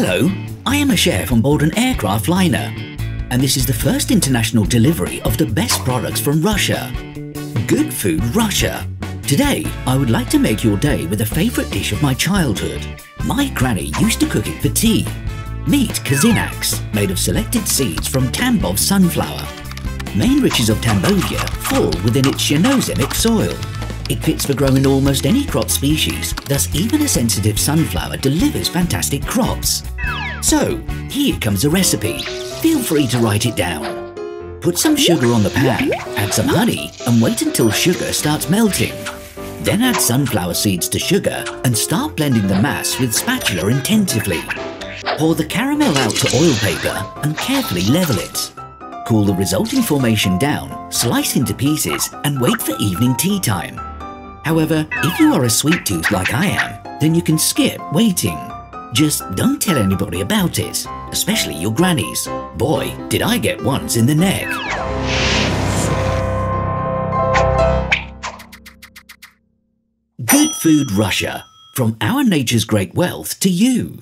Hello, I am a chef on board an aircraft liner, and this is the first international delivery of the best products from Russia. Good Food Russia. Today, I would like to make your day with a favourite dish of my childhood. My granny used to cook it for tea. Meet Kozinaks, made of selected seeds from Tambov sunflower. Main riches of Tambovia fall within its Chernozemic soil. It fits for growing almost any crop species, thus even a sensitive sunflower delivers fantastic crops. So, here comes a recipe. Feel free to write it down. Put some sugar on the pan, add some honey and wait until sugar starts melting. Then add sunflower seeds to sugar and start blending the mass with spatula intensively. Pour the caramel out to oil paper and carefully level it. Cool the resulting formation down, slice into pieces and wait for evening tea time. However, if you are a sweet tooth like I am, then you can skip waiting. Just don't tell anybody about it, especially your grannies. Boy, did I get once in the neck. Good Food Russia. From our nature's great wealth to you.